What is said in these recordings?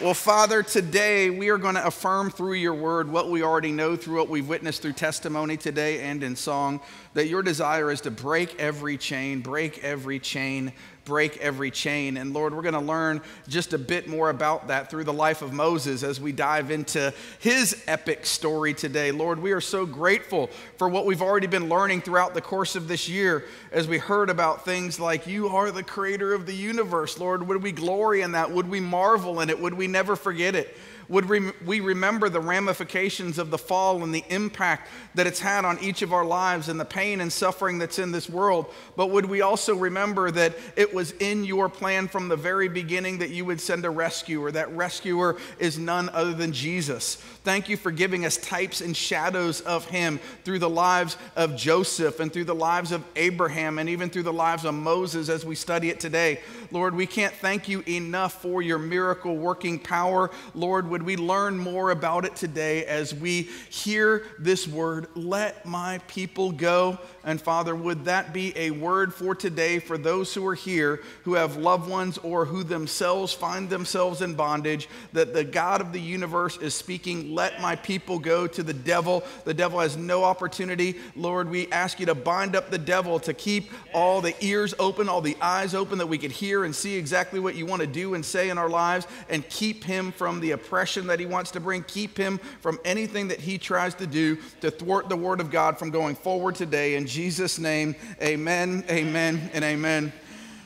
Well, Father, today we are going to affirm through your word what we already know through what we've witnessed through testimony today and in song that your desire is to break every chain, break every chain, break every chain. And Lord, we're going to learn just a bit more about that through the life of Moses as we dive into his epic story today. Lord, we are so grateful for what we've already been learning throughout the course of this year as we heard about things like you are the creator of the universe. Lord, would we glory in that? Would we marvel in it? Would we never forget it? Would we remember the ramifications of the fall and the impact that it's had on each of our lives and the pain and suffering that's in this world? But would we also remember that it was in your plan from the very beginning that you would send a rescuer? That rescuer is none other than Jesus. Thank you for giving us types and shadows of him through the lives of Joseph and through the lives of Abraham and even through the lives of Moses as we study it today. Lord, we can't thank you enough for your miracle working power. Lord, would we learn more about it today as we hear this word, let my people go? And Father, would that be a word for today for those who are here who have loved ones or who themselves find themselves in bondage, that the God of the universe is speaking, let my people go to the devil. The devil has no opportunity. Lord, we ask you to bind up the devil, to keep all the ears open, all the eyes open, that we could hear and see exactly what you want to do and say in our lives, and keep him from the oppression that he wants to bring. Keep him from anything that he tries to do to thwart the word of God from going forward today. In name, amen, amen, and amen.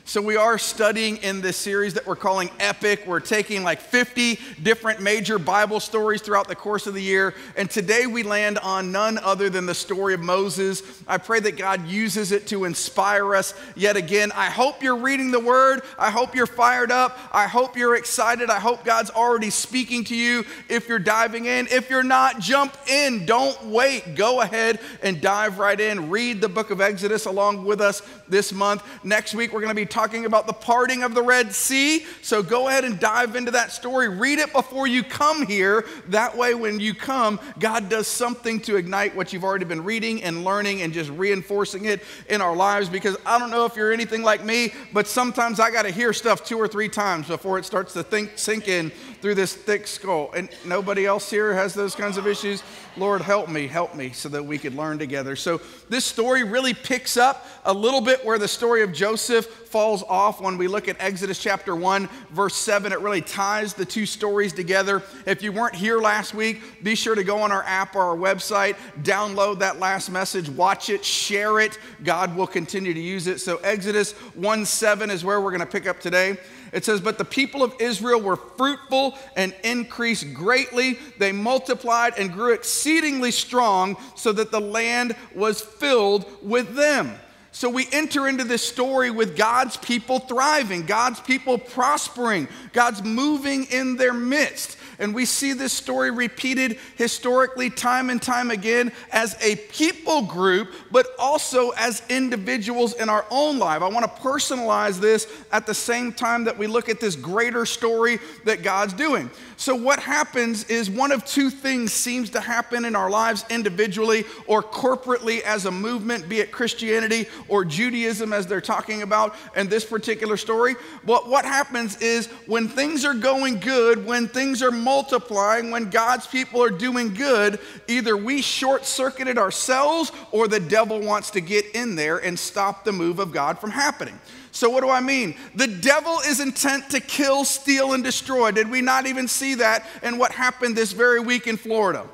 So, we are studying in this series that we're calling Epic. We're taking like 50 different major Bible stories throughout the course of the year. And today we land on none other than the story of Moses. I pray that God uses it to inspire us yet again. I hope you're reading the word. I hope you're fired up. I hope you're excited. I hope God's already speaking to you if you're diving in. If you're not, jump in. Don't wait. Go ahead and dive right in. Read the book of Exodus along with us this month. Next week, we're going to be talking about the parting of the Red Sea. So go ahead and dive into that story. Read it before you come here. That way, when you come, God does something to ignite what you've already been reading and learning and just reinforcing it in our lives. Because I don't know if you're anything like me, but sometimes I got to hear stuff two or three times before it starts to think, sink in through this thick skull. And nobody else here has those kinds of issues. Lord, help me, help me so that we could learn together. So, this story really picks up a little bit where the story of Joseph falls off when we look at Exodus chapter 1, verse 7. It really ties the two stories together. If you weren't here last week, be sure to go on our app or our website, download that last message, watch it, share it. God will continue to use it. So, Exodus 1 7 is where we're going to pick up today. It says, But the people of Israel were fruitful and increased greatly. They multiplied and grew exceedingly strong, so that the land was filled with them. So we enter into this story with God's people thriving, God's people prospering, God's moving in their midst. And we see this story repeated historically time and time again as a people group, but also as individuals in our own life. I want to personalize this at the same time that we look at this greater story that God's doing. So, what happens is one of two things seems to happen in our lives individually or corporately as a movement, be it Christianity or Judaism, as they're talking about in this particular story. But what happens is when things are going good, when things are multiplying, when God's people are doing good, either we short circuited ourselves or the devil wants to get in there and stop the move of God from happening. So, what do I mean? The devil is intent to kill, steal, and destroy. Did we not even see that in what happened this very week in Florida?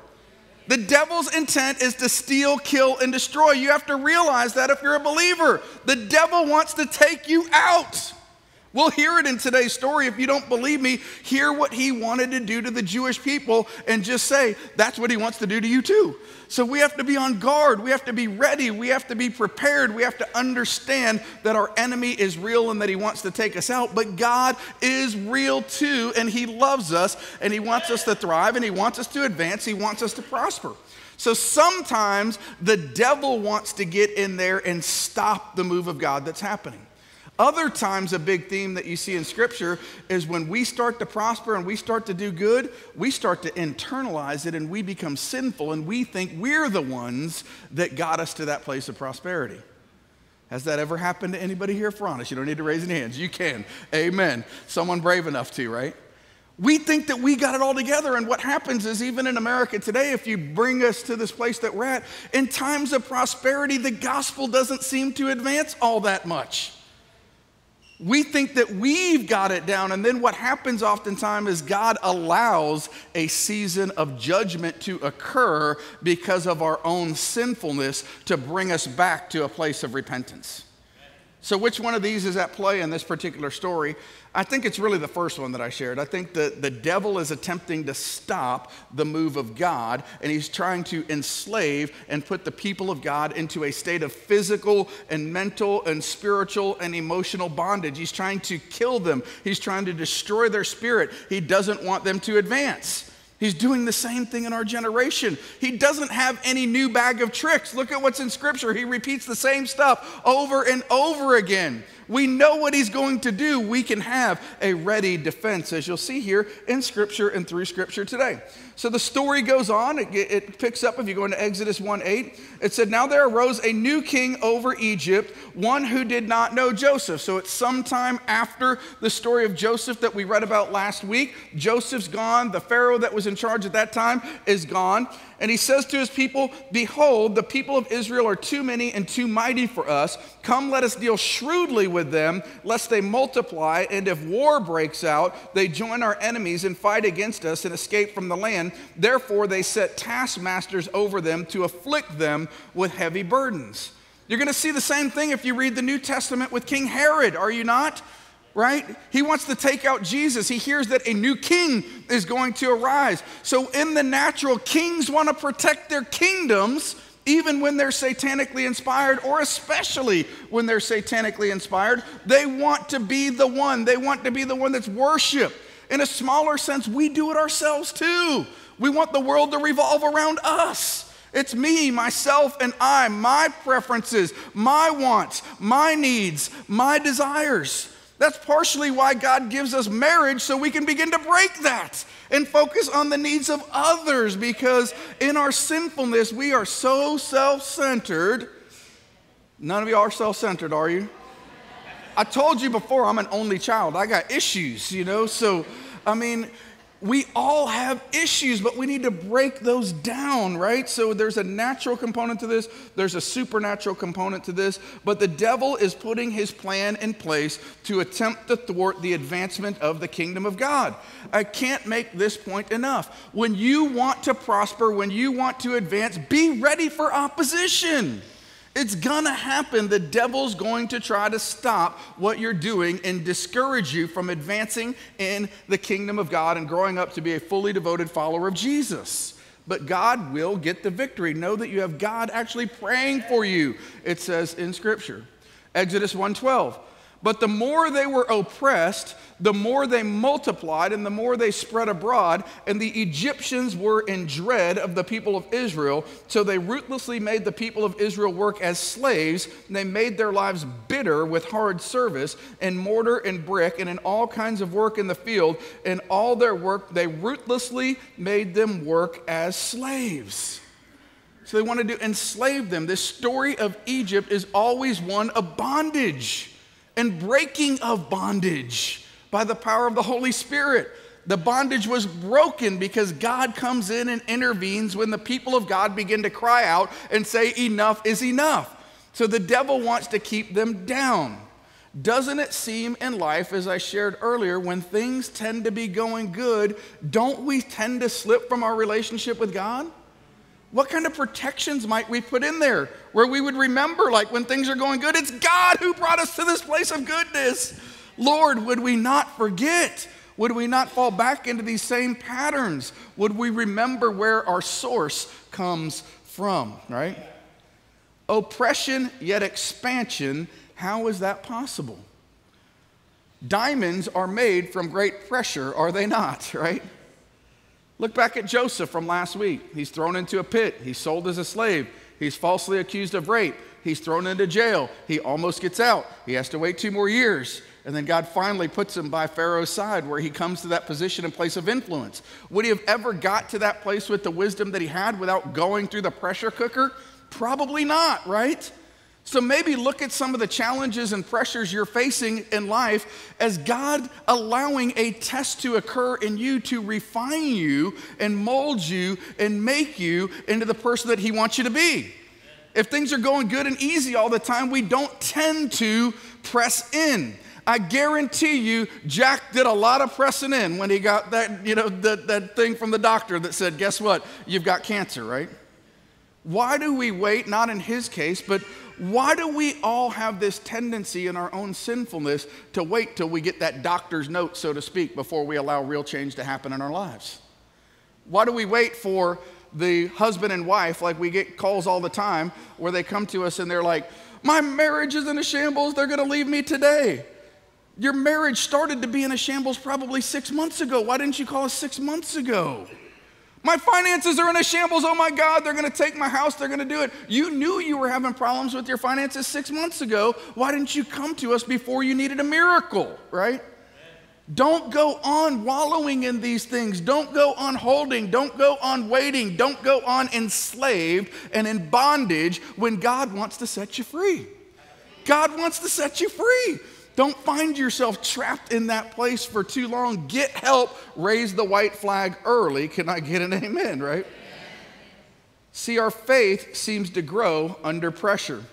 The devil's intent is to steal, kill, and destroy. You have to realize that if you're a believer, the devil wants to take you out. We'll hear it in today's story. If you don't believe me, hear what he wanted to do to the Jewish people and just say, that's what he wants to do to you too. So we have to be on guard. We have to be ready. We have to be prepared. We have to understand that our enemy is real and that he wants to take us out. But God is real too, and he loves us, and he wants us to thrive, and he wants us to advance, he wants us to prosper. So sometimes the devil wants to get in there and stop the move of God that's happening. Other times, a big theme that you see in Scripture is when we start to prosper and we start to do good, we start to internalize it and we become sinful and we think we're the ones that got us to that place of prosperity. Has that ever happened to anybody here for honest? You don't need to raise any hands. You can. Amen. Someone brave enough to, right? We think that we got it all together. And what happens is, even in America today, if you bring us to this place that we're at, in times of prosperity, the gospel doesn't seem to advance all that much. We think that we've got it down, and then what happens oftentimes is God allows a season of judgment to occur because of our own sinfulness to bring us back to a place of repentance. So, which one of these is at play in this particular story? I think it's really the first one that I shared. I think that the devil is attempting to stop the move of God, and he's trying to enslave and put the people of God into a state of physical and mental and spiritual and emotional bondage. He's trying to kill them, he's trying to destroy their spirit. He doesn't want them to advance. He's doing the same thing in our generation. He doesn't have any new bag of tricks. Look at what's in Scripture. He repeats the same stuff over and over again. We know what he's going to do. We can have a ready defense, as you'll see here in Scripture and through Scripture today. So the story goes on. It, it, picks up if you go into Exodus 1 8. It said, Now there arose a new king over Egypt, one who did not know Joseph. So it's sometime after the story of Joseph that we read about last week. Joseph's gone. The Pharaoh that was in charge at that time is gone. And he says to his people, Behold, the people of Israel are too many and too mighty for us. Come, let us deal shrewdly with them, lest they multiply. And if war breaks out, they join our enemies and fight against us and escape from the land. Therefore, they set taskmasters over them to afflict them with heavy burdens. You're going to see the same thing if you read the New Testament with King Herod, are you not? Right? He wants to take out Jesus. He hears that a new king is going to arise. So, in the natural, kings want to protect their kingdoms even when they're satanically inspired, or especially when they're satanically inspired. They want to be the one, they want to be the one that's worshiped. In a smaller sense, we do it ourselves too. We want the world to revolve around us. It's me, myself, and I, my preferences, my wants, my needs, my desires. That's partially why God gives us marriage so we can begin to break that and focus on the needs of others because in our sinfulness, we are so self centered. None of you are self centered, are you? I told you before, I'm an only child. I got issues, you know? So, I mean, we all have issues, but we need to break those down, right? So there's a natural component to this, there's a supernatural component to this, but the devil is putting his plan in place to attempt to thwart the advancement of the kingdom of God. I can't make this point enough. When you want to prosper, when you want to advance, be ready for opposition. It's gonna happen. The devil's going to try to stop what you're doing and discourage you from advancing in the kingdom of God and growing up to be a fully devoted follower of Jesus. But God will get the victory. Know that you have God actually praying for you. It says in scripture. Exodus 1:12. But the more they were oppressed, the more they multiplied and the more they spread abroad, and the Egyptians were in dread of the people of Israel. So they ruthlessly made the people of Israel work as slaves, and they made their lives bitter with hard service in mortar and brick and in all kinds of work in the field. In all their work, they ruthlessly made them work as slaves. So they wanted to enslave them. This story of Egypt is always one of bondage and breaking of bondage by the power of the Holy Spirit. The bondage was broken because God comes in and intervenes when the people of God begin to cry out and say, Enough is enough. So the devil wants to keep them down. Doesn't it seem in life, as I shared earlier, when things tend to be going good, don't we tend to slip from our relationship with God? What kind of protections might we put in there where we would remember, like when things are going good, it's God who brought us to this place of goodness? Lord, would we not forget? Would we not fall back into these same patterns? Would we remember where our source comes from, right? Oppression yet expansion, how is that possible? Diamonds are made from great pressure, are they not, right? Look back at Joseph from last week. He's thrown into a pit, he's sold as a slave, he's falsely accused of rape, he's thrown into jail, he almost gets out, he has to wait two more years. And then God finally puts him by Pharaoh's side where he comes to that position and place of influence. Would he have ever got to that place with the wisdom that he had without going through the pressure cooker? Probably not, right? So maybe look at some of the challenges and pressures you're facing in life as God allowing a test to occur in you to refine you and mold you and make you into the person that He wants you to be. If things are going good and easy all the time, we don't tend to press in. I guarantee you, Jack did a lot of pressing in when he got that, you know, that, that thing from the doctor that said, guess what? You've got cancer, right? Why do we wait? Not in his case, but why do we all have this tendency in our own sinfulness to wait till we get that doctor's note, so to speak, before we allow real change to happen in our lives? Why do we wait for the husband and wife, like we get calls all the time, where they come to us and they're like, My marriage is in a shambles, they're gonna leave me today. Your marriage started to be in a shambles probably six months ago. Why didn't you call us six months ago? My finances are in a shambles. Oh my God, they're going to take my house. They're going to do it. You knew you were having problems with your finances six months ago. Why didn't you come to us before you needed a miracle, right? Don't go on wallowing in these things. Don't go on holding. Don't go on waiting. Don't go on enslaved and in bondage when God wants to set you free. God wants to set you free. Don't find yourself trapped in that place for too long. Get help. Raise the white flag early. Can I get an amen, right? See, our faith seems to grow under pressure.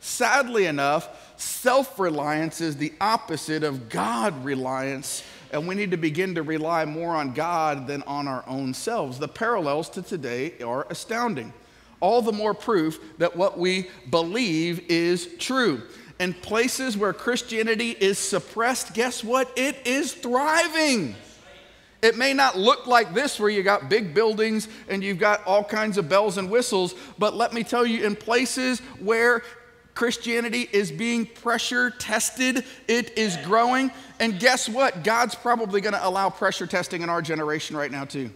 Sadly enough, self reliance is the opposite of God reliance, and we need to begin to rely more on God than on our own selves. The parallels to today are astounding. All the more proof that what we believe is true in places where Christianity is suppressed, guess what? It is thriving. It may not look like this, where you got big buildings and you've got all kinds of bells and whistles, but let me tell you, in places where Christianity is being pressure tested, it is growing. And guess what? God's probably going to allow pressure testing in our generation right now, too.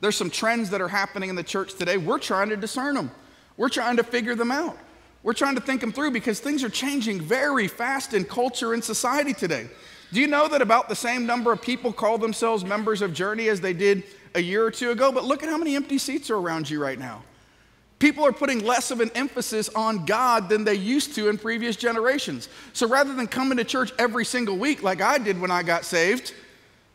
There's some trends that are happening in the church today. We're trying to discern them, we're trying to figure them out. We're trying to think them through because things are changing very fast in culture and society today. Do you know that about the same number of people call themselves members of Journey as they did a year or two ago? But look at how many empty seats are around you right now. People are putting less of an emphasis on God than they used to in previous generations. So rather than coming to church every single week like I did when I got saved,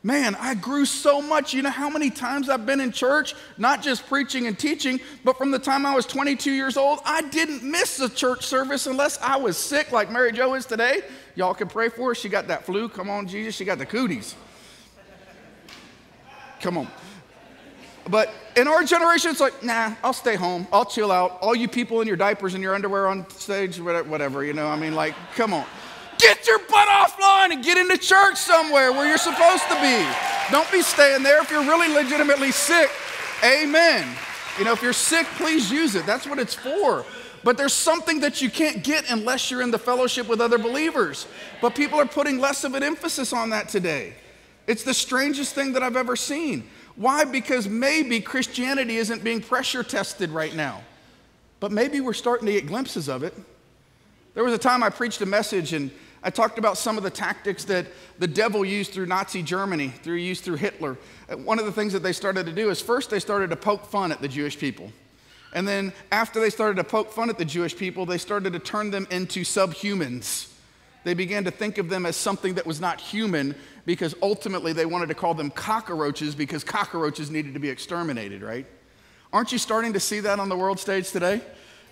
Man, I grew so much. You know how many times I've been in church, not just preaching and teaching, but from the time I was 22 years old, I didn't miss a church service unless I was sick, like Mary Jo is today. Y'all can pray for her. She got that flu. Come on, Jesus. She got the cooties. Come on. But in our generation, it's like, nah, I'll stay home. I'll chill out. All you people in your diapers and your underwear on stage, whatever, you know, I mean, like, come on. Get your butt offline and get into church somewhere where you're supposed to be. Don't be staying there if you're really legitimately sick. Amen. You know, if you're sick, please use it. That's what it's for. But there's something that you can't get unless you're in the fellowship with other believers. But people are putting less of an emphasis on that today. It's the strangest thing that I've ever seen. Why? Because maybe Christianity isn't being pressure tested right now. But maybe we're starting to get glimpses of it. There was a time I preached a message and I talked about some of the tactics that the devil used through Nazi Germany, through used through Hitler. Uh, one of the things that they started to do is first they started to poke fun at the Jewish people. And then after they started to poke fun at the Jewish people, they started to turn them into subhumans. They began to think of them as something that was not human because ultimately they wanted to call them cockroaches because cockroaches needed to be exterminated, right? Aren't you starting to see that on the world stage today?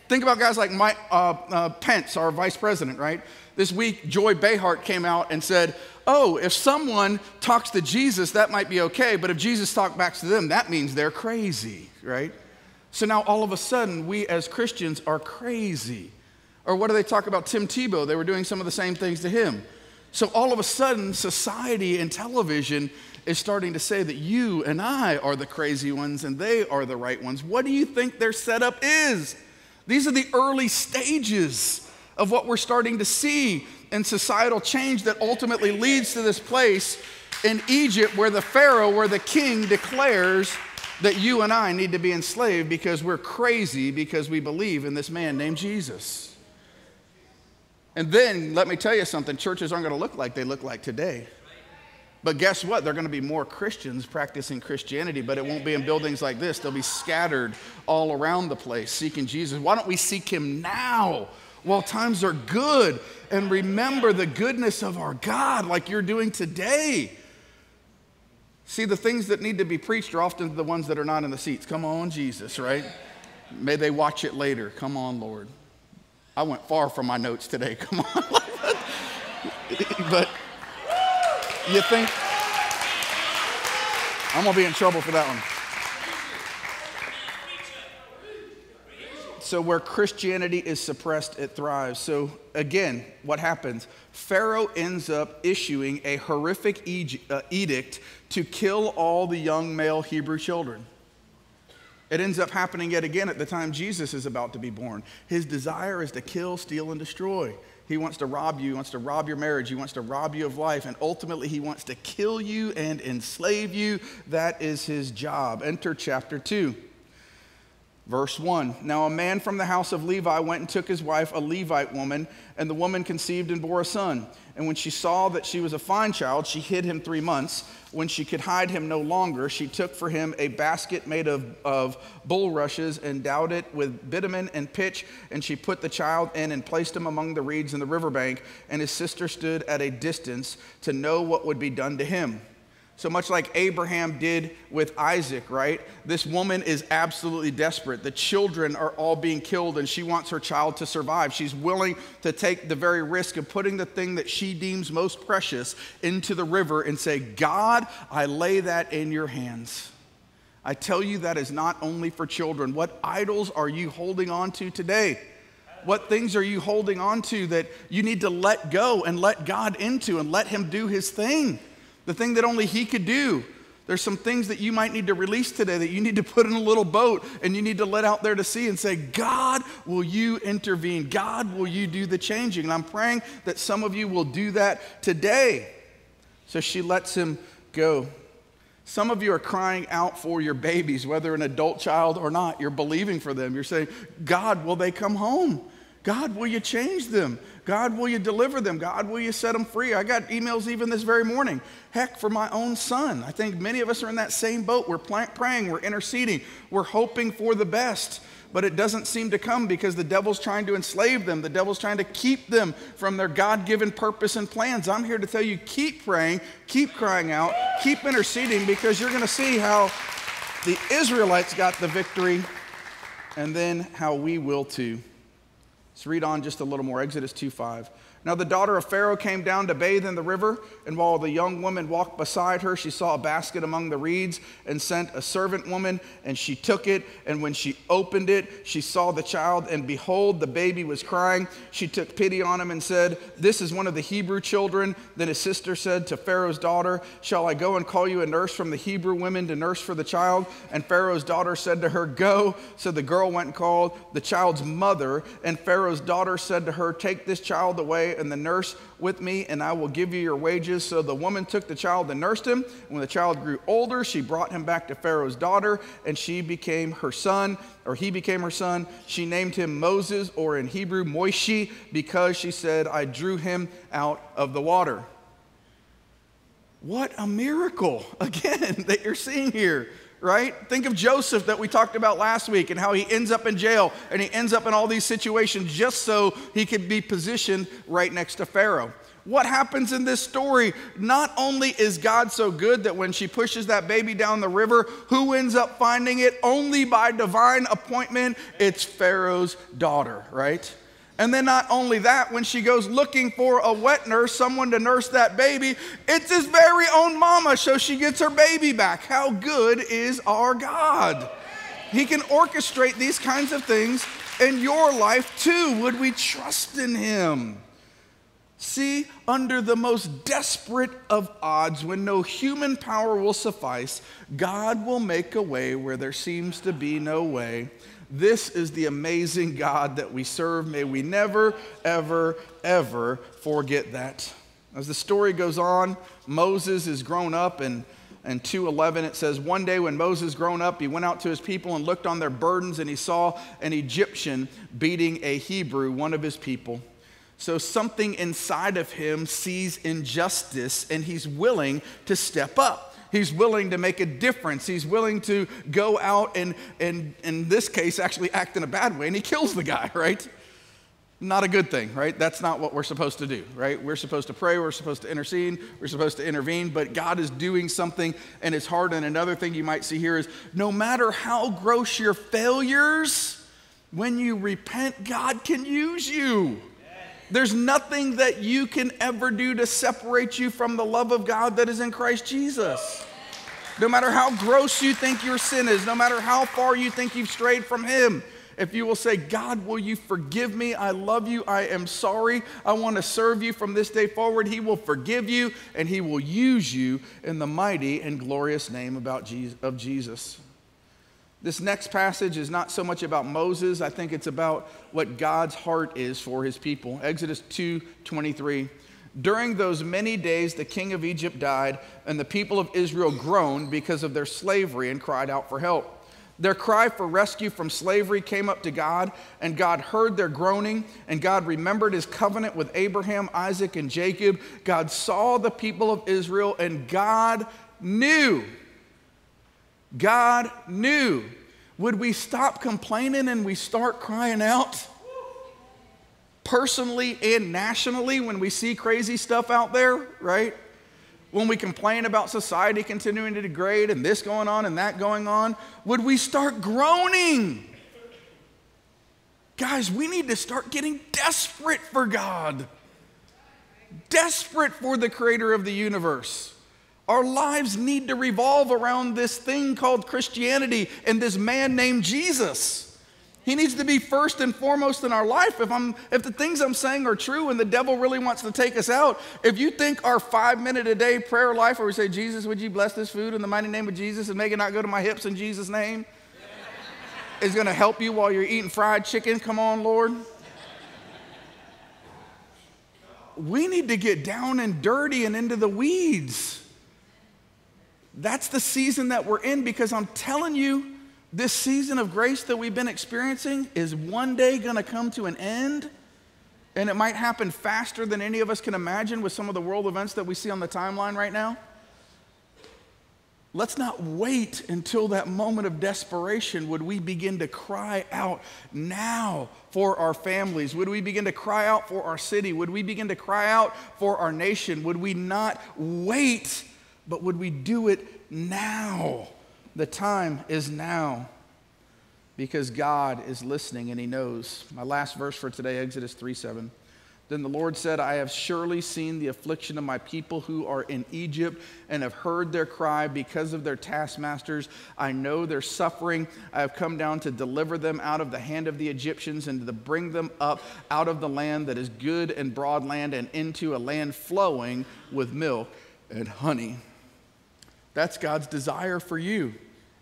Think about guys like Mike uh, uh, Pence, our vice president, right? This week, Joy Behar came out and said, Oh, if someone talks to Jesus, that might be okay, but if Jesus talks back to them, that means they're crazy, right? So now all of a sudden, we as Christians are crazy. Or what do they talk about Tim Tebow? They were doing some of the same things to him. So all of a sudden, society and television is starting to say that you and I are the crazy ones and they are the right ones. What do you think their setup is? These are the early stages of what we're starting to see in societal change that ultimately leads to this place in Egypt where the Pharaoh, where the king declares that you and I need to be enslaved because we're crazy because we believe in this man named Jesus. And then let me tell you something churches aren't going to look like they look like today. But guess what? They're going to be more Christians practicing Christianity, but it won't be in buildings like this. They'll be scattered all around the place seeking Jesus. Why don't we seek him now while times are good and remember the goodness of our God like you're doing today. See, the things that need to be preached are often the ones that are not in the seats. Come on, Jesus, right? May they watch it later. Come on, Lord. I went far from my notes today. Come on. but you think I'm going to be in trouble for that one. So, where Christianity is suppressed, it thrives. So, again, what happens? Pharaoh ends up issuing a horrific uh, edict to kill all the young male Hebrew children. It ends up happening yet again at the time Jesus is about to be born. His desire is to kill, steal, and destroy. He wants to rob you, he wants to rob your marriage, he wants to rob you of life, and ultimately he wants to kill you and enslave you. That is his job. Enter chapter 2. Verse 1 Now a man from the house of Levi went and took his wife, a Levite woman, and the woman conceived and bore a son. And when she saw that she was a fine child, she hid him three months. When she could hide him no longer, she took for him a basket made of, of bulrushes and dowed it with bitumen and pitch. And she put the child in and placed him among the reeds in the riverbank. And his sister stood at a distance to know what would be done to him. So much like Abraham did with Isaac, right? This woman is absolutely desperate. The children are all being killed, and she wants her child to survive. She's willing to take the very risk of putting the thing that she deems most precious into the river and say, God, I lay that in your hands. I tell you, that is not only for children. What idols are you holding on to today? What things are you holding on to that you need to let go and let God into and let Him do His thing? The thing that only He could do. There's some things that you might need to release today that you need to put in a little boat and you need to let out there to sea and say, God, will you intervene? God, will you do the changing? And I'm praying that some of you will do that today. So she lets him go. Some of you are crying out for your babies, whether an adult child or not. You're believing for them. You're saying, God, will they come home? God, will you change them? God, will you deliver them? God, will you set them free? I got emails even this very morning. Heck, for my own son. I think many of us are in that same boat. We're praying, we're interceding, we're hoping for the best, but it doesn't seem to come because the devil's trying to enslave them. The devil's trying to keep them from their God given purpose and plans. I'm here to tell you keep praying, keep crying out, keep interceding because you're going to see how the Israelites got the victory and then how we will too. Let's read on just a little more. Exodus 2 5. Now the daughter of Pharaoh came down to bathe in the river, and while the young woman walked beside her, she saw a basket among the reeds and sent a servant woman, and she took it. And when she opened it, she saw the child, and behold, the baby was crying. She took pity on him and said, This is one of the Hebrew children. Then his sister said to Pharaoh's daughter, Shall I go and call you a nurse from the Hebrew women to nurse for the child? And Pharaoh's daughter said to her, Go. So the girl went and called the child's mother, and Pharaoh's daughter said to her, Take this child away and the nurse with me, and I will give you your wages. So the woman took the child and nursed him. When the child grew older, she brought him back to Pharaoh's daughter, and she became her son, or he became her son. She named him Moses, or in Hebrew, Moishi, because she said, I drew him out of the water. What a miracle, again, that you're seeing here right? Think of Joseph that we talked about last week and how he ends up in jail and he ends up in all these situations just so he could be positioned right next to Pharaoh. What happens in this story? Not only is God so good that when she pushes that baby down the river, who ends up finding it? Only by divine appointment, it's Pharaoh's daughter, right? And then, not only that, when she goes looking for a wet nurse, someone to nurse that baby, it's his very own mama, so she gets her baby back. How good is our God? He can orchestrate these kinds of things in your life too. Would we trust in Him? See, under the most desperate of odds, when no human power will suffice, God will make a way where there seems to be no way. This is the amazing God that we serve. May we never, ever, ever forget that. As the story goes on, Moses is grown up and and 2:11 it says one day when Moses grown up he went out to his people and looked on their burdens and he saw an Egyptian beating a Hebrew one of his people so something inside of him sees injustice and he's willing to step up He's willing to make a difference. He's willing to go out and, and in this case, actually act in a bad way, and he kills the guy, right? Not a good thing, right? That's not what we're supposed to do, right? We're supposed to pray, we're supposed to intercede, we're supposed to intervene, but God is doing something and it's hard. And another thing you might see here is no matter how gross your failures, when you repent, God can use you. There's nothing that you can ever do to separate you from the love of God that is in Christ Jesus. No matter how gross you think your sin is, no matter how far you think you've strayed from Him, if you will say, God, will you forgive me? I love you. I am sorry. I want to serve you from this day forward. He will forgive you and he will use you in the mighty and glorious name about of Jesus. This next passage is not so much about Moses. I think it's about what God's heart is for his people. Exodus 2 23. During those many days, the king of Egypt died, and the people of Israel groaned because of their slavery and cried out for help. Their cry for rescue from slavery came up to God, and God heard their groaning, and God remembered his covenant with Abraham, Isaac, and Jacob. God saw the people of Israel, and God knew. God knew. Would we stop complaining and we start crying out? Personally and nationally, when we see crazy stuff out there, right? when we complain about society continuing to degrade and this going on and that going on, would we start groaning? Guys, we need to start getting desperate for God, desperate for the creator of the universe. Our lives need to revolve around this thing called Christianity and this man named Jesus. He needs to be first and foremost in our life. If, I'm, if the things I'm saying are true and the devil really wants to take us out, if you think our five minute a day prayer life where we say, Jesus, would you bless this food in the mighty name of Jesus and make it not go to my hips in Jesus' name, is going to help you while you're eating fried chicken, come on, Lord. We need to get down and dirty and into the weeds. That's the season that we're in because I'm telling you, this season of grace that we've been experiencing is one day going to come to an end. And it might happen faster than any of us can imagine with some of the world events that we see on the timeline right now. Let's not wait until that moment of desperation. Would we begin to cry out now for our families? Would we begin to cry out for our city? Would we begin to cry out for our nation? Would we not wait, but would we do it now? The time is now because God is listening and He knows. My last verse for today, Exodus 3 7. Then the Lord said, I have surely seen the affliction of my people who are in Egypt and have heard their cry because of their taskmasters. I know their suffering. I have come down to deliver them out of the hand of the Egyptians and to bring them up out of the land that is good and broad land and into a land flowing with milk and honey. That's God's desire for you.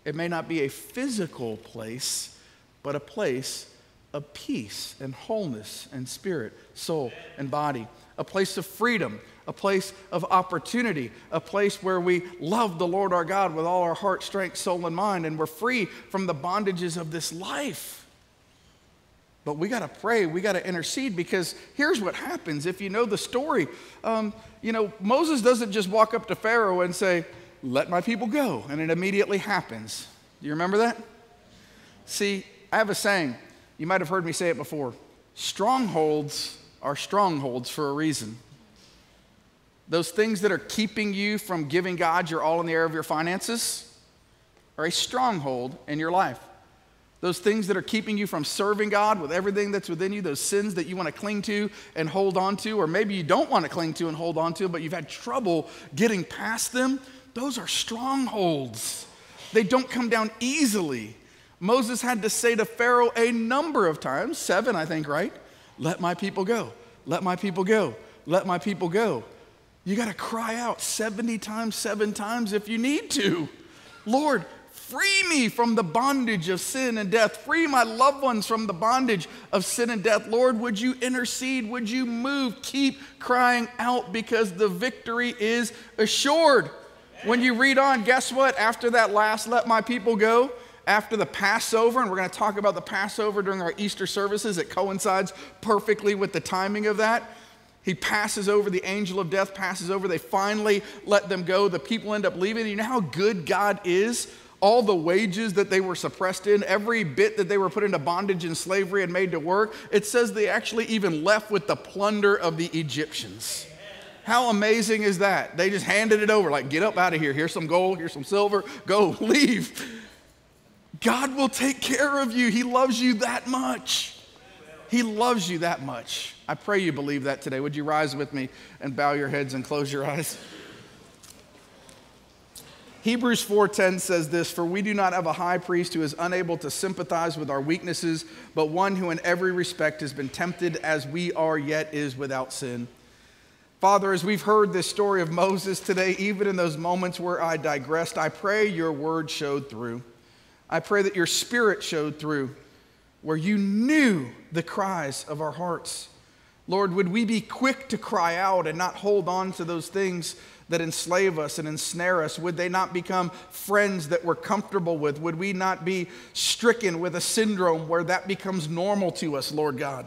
It may not be a physical place, but a place of peace and wholeness and spirit, soul, and body. A place of freedom, a place of opportunity, a place where we love the Lord our God with all our heart, strength, soul, and mind, and we're free from the bondages of this life. But we got to pray, we got to intercede because here's what happens. If you know the story, um, you know, Moses doesn't just walk up to Pharaoh and say, let my people go. And it immediately happens. Do you remember that? See, I have a saying. You might have heard me say it before. Strongholds are strongholds for a reason. Those things that are keeping you from giving God your all in the air of your finances are a stronghold in your life. Those things that are keeping you from serving God with everything that's within you, those sins that you want to cling to and hold on to, or maybe you don't want to cling to and hold on to, but you've had trouble getting past them, those are strongholds. They don't come down easily. Moses had to say to Pharaoh a number of times, seven, I think, right? Let my people go. Let my people go. Let my people go. You got to cry out 70 times, seven times if you need to. Lord, free me from the bondage of sin and death. Free my loved ones from the bondage of sin and death. Lord, would you intercede? Would you move? Keep crying out because the victory is assured. When you read on, guess what? After that last let my people go, after the Passover, and we're going to talk about the Passover during our Easter services, it coincides perfectly with the timing of that. He passes over, the angel of death passes over. They finally let them go. The people end up leaving. You know how good God is all the wages that they were suppressed in, every bit that they were put into bondage and slavery and made to work, it says they actually even left with the plunder of the Egyptians. How amazing is that? They just handed it over, like, get up out of here. Here's some gold, here's some silver, go, leave. God will take care of you. He loves you that much. He loves you that much. I pray you believe that today. Would you rise with me and bow your heads and close your eyes? Hebrews 4:10 says this, "For we do not have a high priest who is unable to sympathize with our weaknesses, but one who in every respect has been tempted as we are yet is without sin." Father, as we've heard this story of Moses today, even in those moments where I digressed, I pray your word showed through. I pray that your spirit showed through where you knew the cries of our hearts. Lord, would we be quick to cry out and not hold on to those things that enslave us and ensnare us? Would they not become friends that we're comfortable with? Would we not be stricken with a syndrome where that becomes normal to us, Lord God?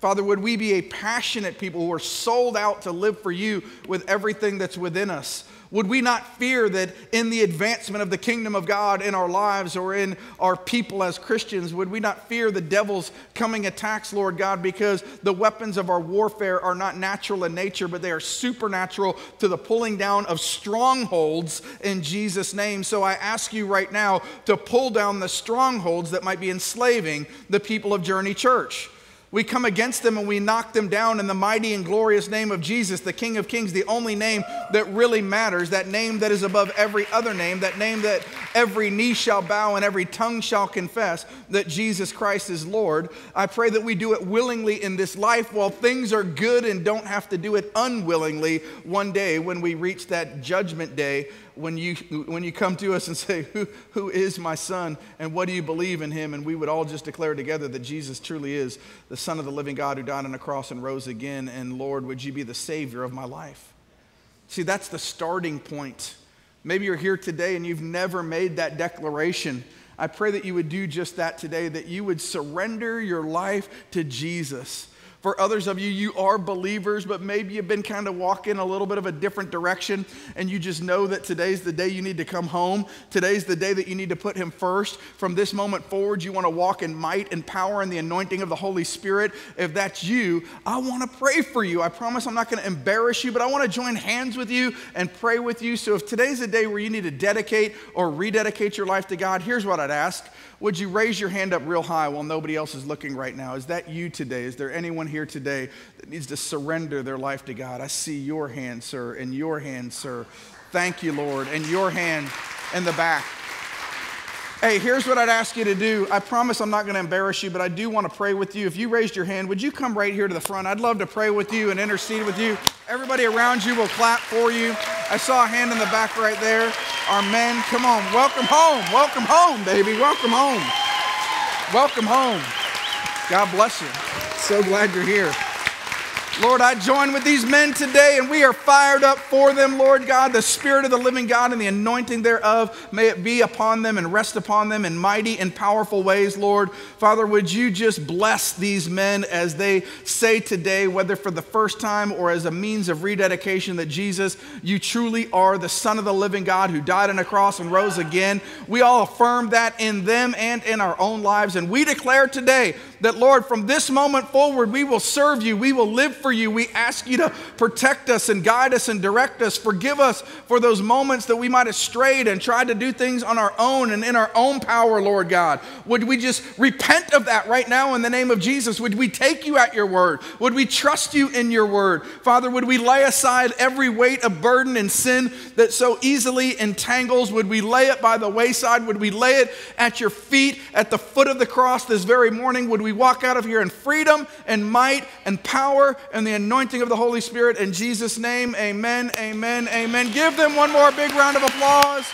Father, would we be a passionate people who are sold out to live for you with everything that's within us? Would we not fear that in the advancement of the kingdom of God in our lives or in our people as Christians, would we not fear the devil's coming attacks, Lord God, because the weapons of our warfare are not natural in nature, but they are supernatural to the pulling down of strongholds in Jesus' name? So I ask you right now to pull down the strongholds that might be enslaving the people of Journey Church. We come against them and we knock them down in the mighty and glorious name of Jesus, the King of Kings, the only name that really matters, that name that is above every other name, that name that every knee shall bow and every tongue shall confess that Jesus Christ is Lord. I pray that we do it willingly in this life while things are good and don't have to do it unwillingly one day when we reach that judgment day when you, when you come to us and say, who, who is my son and what do you believe in him? And we would all just declare together that Jesus truly is the Son of the living God who died on the cross and rose again. And Lord, would you be the Savior of my life? See, that's the starting point. Maybe you're here today and you've never made that declaration. I pray that you would do just that today, that you would surrender your life to Jesus. For others of you, you are believers, but maybe you've been kind of walking a little bit of a different direction, and you just know that today's the day you need to come home. Today's the day that you need to put Him first. From this moment forward, you want to walk in might and power and the anointing of the Holy Spirit. If that's you, I want to pray for you. I promise I'm not going to embarrass you, but I want to join hands with you and pray with you. So if today's a day where you need to dedicate or rededicate your life to God, here's what I'd ask would you raise your hand up real high while nobody else is looking right now? Is that you today? Is there anyone here today that needs to surrender their life to God? I see your hand, sir, and your hand, sir. Thank you, Lord, and your hand in the back. Hey, here's what I'd ask you to do. I promise I'm not going to embarrass you, but I do want to pray with you. If you raised your hand, would you come right here to the front? I'd love to pray with you and intercede with you. Everybody around you will clap for you. I saw a hand in the back right there. Our men, come on. Welcome home. Welcome home, baby. Welcome home. Welcome home. God bless you. So glad you're here. Lord, I join with these men today and we are fired up for them, Lord God. The Spirit of the living God and the anointing thereof, may it be upon them and rest upon them in mighty and powerful ways, Lord. Father, would you just bless these men as they say today, whether for the first time or as a means of rededication, that Jesus, you truly are the Son of the living God who died on a cross and rose again. We all affirm that in them and in our own lives. And we declare today that, Lord, from this moment forward, we will serve you, we will live for you. We ask you to protect us and guide us and direct us. Forgive us for those moments that we might have strayed and tried to do things on our own and in our own power, Lord God. Would we just repent of that right now in the name of Jesus? Would we take you at your word? Would we trust you in your word? Father, would we lay aside every weight of burden and sin that so easily entangles? Would we lay it by the wayside? Would we lay it at your feet at the foot of the cross this very morning? Would we we walk out of here in freedom and might and power and the anointing of the Holy Spirit. In Jesus' name, amen, amen, amen. Give them one more big round of applause.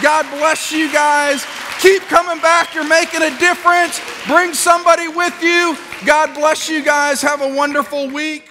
God bless you guys. Keep coming back. You're making a difference. Bring somebody with you. God bless you guys. Have a wonderful week.